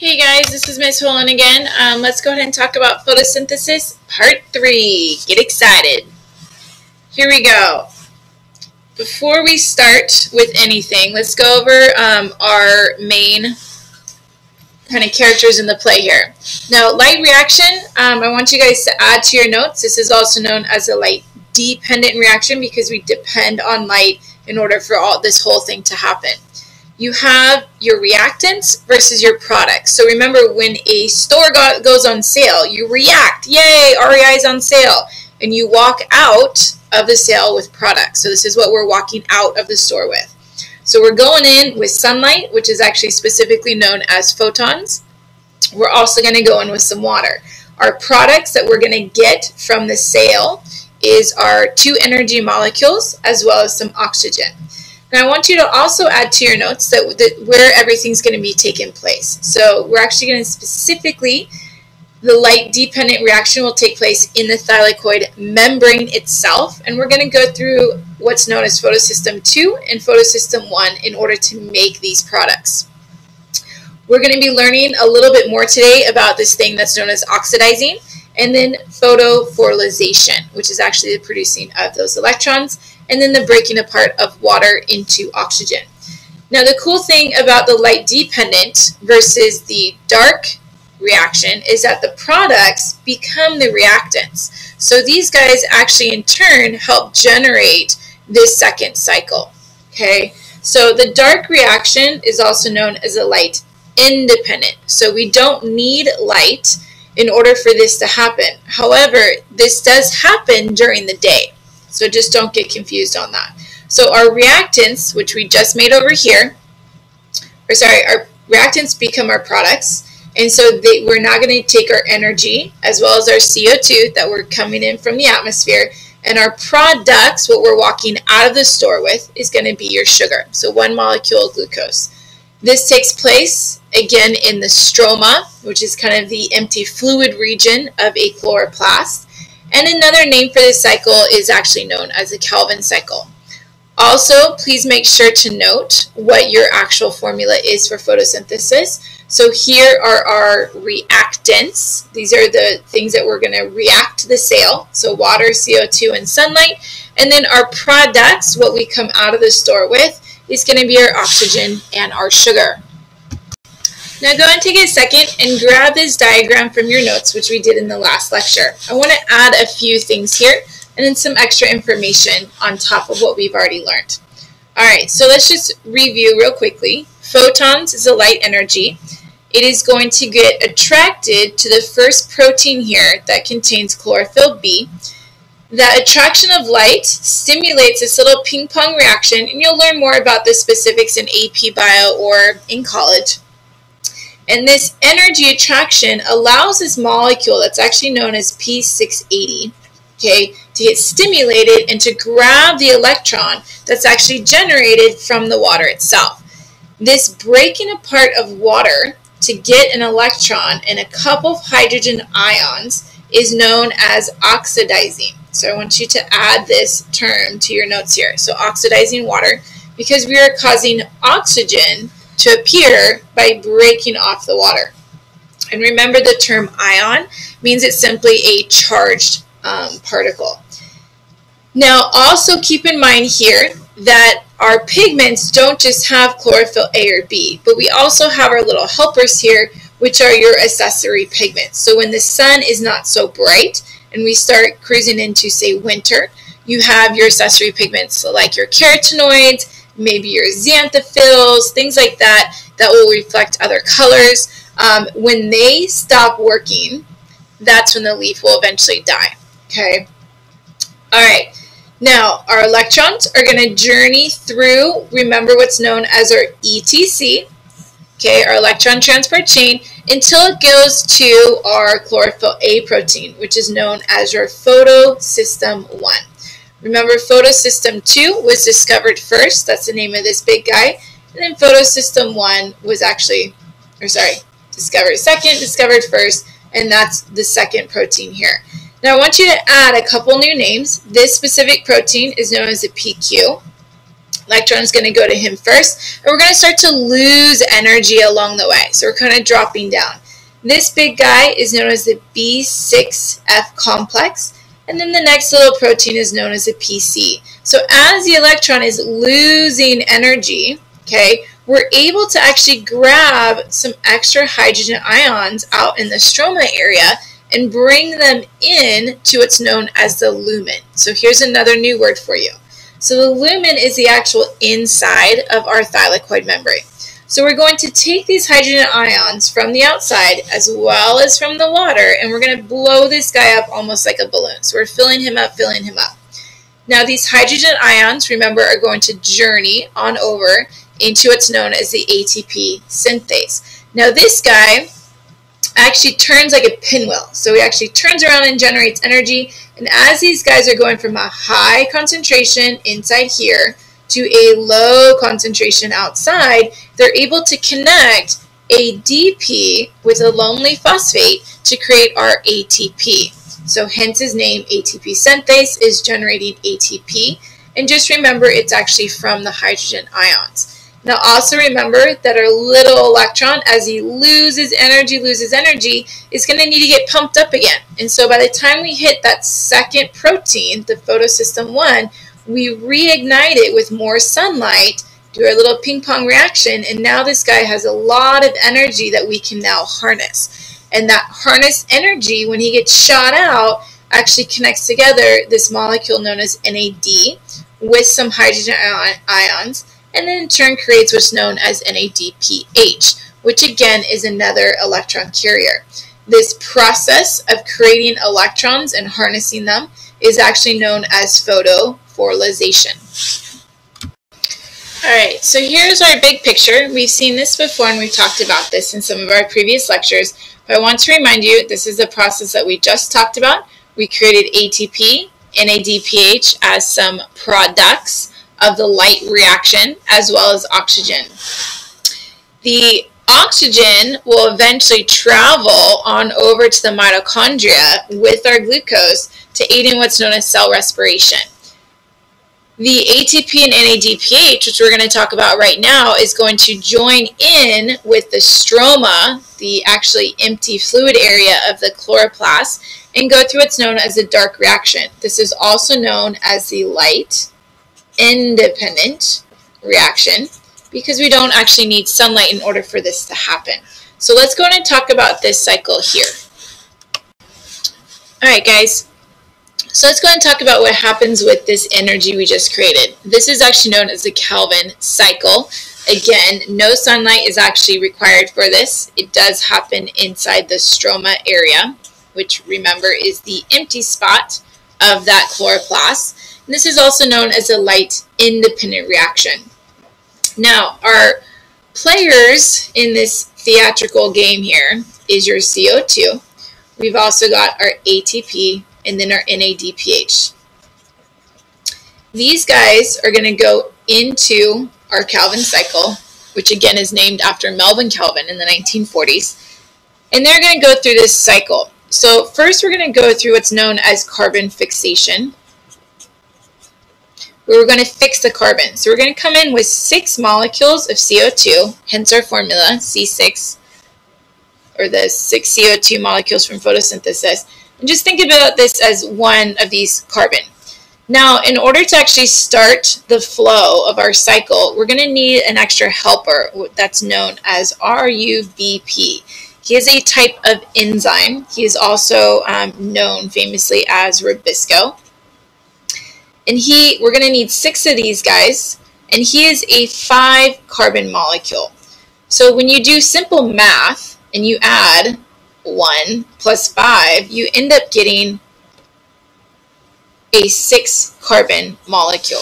Hey guys, this is Miss Holen again. Um, let's go ahead and talk about photosynthesis part three. Get excited. Here we go. Before we start with anything, let's go over um, our main kind of characters in the play here. Now, light reaction, um, I want you guys to add to your notes. This is also known as a light dependent reaction because we depend on light in order for all this whole thing to happen you have your reactants versus your products. So remember, when a store go goes on sale, you react, yay, REI is on sale, and you walk out of the sale with products. So this is what we're walking out of the store with. So we're going in with sunlight, which is actually specifically known as photons. We're also going to go in with some water. Our products that we're going to get from the sale is our two energy molecules as well as some oxygen. Now I want you to also add to your notes that, that where everything's going to be taking place. So we're actually going to specifically, the light dependent reaction will take place in the thylakoid membrane itself. And we're going to go through what's known as photosystem 2 and photosystem 1 in order to make these products. We're going to be learning a little bit more today about this thing that's known as oxidizing and then photophosphorylation, which is actually the producing of those electrons and then the breaking apart of water into oxygen. Now the cool thing about the light dependent versus the dark reaction is that the products become the reactants. So these guys actually in turn help generate this second cycle. Okay, so the dark reaction is also known as a light independent. So we don't need light in order for this to happen. However, this does happen during the day. So just don't get confused on that. So our reactants, which we just made over here, or sorry, our reactants become our products. And so they, we're now going to take our energy as well as our CO2 that we're coming in from the atmosphere. And our products, what we're walking out of the store with, is going to be your sugar. So one molecule of glucose. This takes place again in the stroma, which is kind of the empty fluid region of a chloroplast. And another name for this cycle is actually known as the Calvin cycle. Also, please make sure to note what your actual formula is for photosynthesis. So here are our reactants. These are the things that we're going to react to the sale. So water, CO2, and sunlight. And then our products, what we come out of the store with, is going to be our oxygen and our sugar. Now go and take a second and grab this diagram from your notes, which we did in the last lecture. I want to add a few things here and then some extra information on top of what we've already learned. Alright, so let's just review real quickly. Photons is a light energy. It is going to get attracted to the first protein here that contains chlorophyll B. That attraction of light stimulates this little ping pong reaction, and you'll learn more about the specifics in AP Bio or in college. And this energy attraction allows this molecule that's actually known as P680, okay, to get stimulated and to grab the electron that's actually generated from the water itself. This breaking apart of water to get an electron and a couple of hydrogen ions is known as oxidizing. So I want you to add this term to your notes here. So oxidizing water, because we are causing oxygen to appear by breaking off the water. And remember the term ion means it's simply a charged um, particle. Now also keep in mind here that our pigments don't just have chlorophyll A or B, but we also have our little helpers here, which are your accessory pigments. So when the sun is not so bright and we start cruising into, say, winter, you have your accessory pigments, so like your carotenoids, maybe your xanthophylls, things like that, that will reflect other colors. Um, when they stop working, that's when the leaf will eventually die. Okay. All right. Now, our electrons are going to journey through, remember what's known as our ETC, okay, our electron transport chain, until it goes to our chlorophyll A protein, which is known as your photosystem 1. Remember, photosystem 2 was discovered first. That's the name of this big guy. And then photosystem 1 was actually, or sorry, discovered second, discovered first, and that's the second protein here. Now I want you to add a couple new names. This specific protein is known as a PQ. electron is going to go to him first, and we're going to start to lose energy along the way. So we're kind of dropping down. This big guy is known as the B6F complex, and then the next little protein is known as a PC. So as the electron is losing energy, okay, we're able to actually grab some extra hydrogen ions out in the stroma area and bring them in to what's known as the lumen. So here's another new word for you. So the lumen is the actual inside of our thylakoid membrane. So we're going to take these hydrogen ions from the outside as well as from the water and we're going to blow this guy up almost like a balloon. So we're filling him up, filling him up. Now these hydrogen ions, remember, are going to journey on over into what's known as the ATP synthase. Now this guy actually turns like a pinwheel. So he actually turns around and generates energy. And as these guys are going from a high concentration inside here to a low concentration outside, they're able to connect ADP with a lonely phosphate to create our ATP. So hence his name, ATP synthase, is generating ATP. And just remember, it's actually from the hydrogen ions. Now also remember that our little electron, as he loses energy, loses energy, is going to need to get pumped up again. And so by the time we hit that second protein, the photosystem 1, we reignite it with more sunlight, do our little ping pong reaction, and now this guy has a lot of energy that we can now harness. And that harness energy, when he gets shot out, actually connects together this molecule known as NAD with some hydrogen ions, and then in turn creates what's known as NADPH, which again is another electron carrier. This process of creating electrons and harnessing them is actually known as Alright, so here's our big picture. We've seen this before and we've talked about this in some of our previous lectures, but I want to remind you this is a process that we just talked about. We created ATP, NADPH as some products of the light reaction as well as oxygen. The oxygen will eventually travel on over to the mitochondria with our glucose to aid in what's known as cell respiration. The ATP and NADPH, which we're going to talk about right now, is going to join in with the stroma, the actually empty fluid area of the chloroplast, and go through what's known as a dark reaction. This is also known as the light independent reaction because we don't actually need sunlight in order for this to happen. So let's go and talk about this cycle here. Alright guys, so let's go and talk about what happens with this energy we just created. This is actually known as the Calvin cycle. Again, no sunlight is actually required for this. It does happen inside the stroma area, which remember is the empty spot of that chloroplast. This is also known as a light independent reaction. Now, our players in this theatrical game here is your CO2. We've also got our ATP and then our NADPH. These guys are going to go into our Calvin cycle, which again is named after Melvin Calvin in the 1940s. And they're going to go through this cycle. So first we're going to go through what's known as carbon fixation We're going to fix the carbon. So we're going to come in with six molecules of CO2, hence our formula, C6, or the six CO2 molecules from photosynthesis. And just think about this as one of these carbon. Now, in order to actually start the flow of our cycle, we're going to need an extra helper that's known as RUBP. He is a type of enzyme. He is also um, known famously as Rubisco. And he, we're going to need six of these guys, and he is a five carbon molecule. So when you do simple math and you add 1 plus 5, you end up getting a 6 carbon molecule.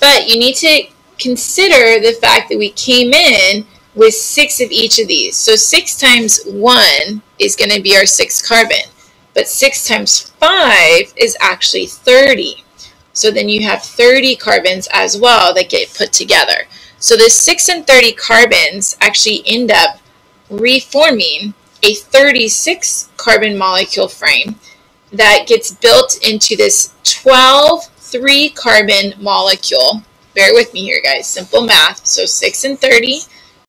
But you need to consider the fact that we came in with 6 of each of these. So 6 times 1 is going to be our 6 carbon. But 6 times 5 is actually 30. So then you have 30 carbons as well that get put together. So the 6 and 30 carbons actually end up reforming a 36 carbon molecule frame that gets built into this 12 three carbon molecule. Bear with me here, guys. Simple math. So 6 and 30